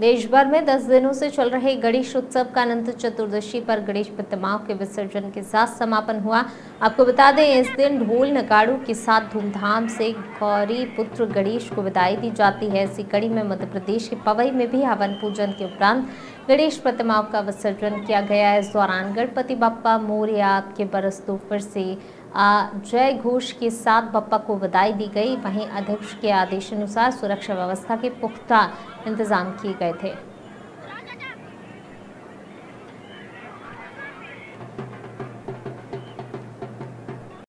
देश भर में 10 दिनों से चल रहे गणेश उत्सव का अनंत चतुर्दशी पर गणेश प्रतिमाओं के विसर्जन के साथ समापन हुआ। आपको बता दें, इस दिन ढोल नगाड़ों के साथ धूमधाम से गौरी पुत्र गणेश को विदाई दी जाती है। इसी कड़ी में मध्य प्रदेश के पवई में भी हवन पूजन के उपरांत गणेश प्रतिमाओं का विसर्जन किया गया है। इस दौरान गणपति बप्पा मोरिया के बरस दो फिर से जय घोष के साथ बप्पा को बधाई दी गई। वहीं अध्यक्ष के आदेशानुसार सुरक्षा व्यवस्था के पुख्ता इंतज़ाम किए गए थे।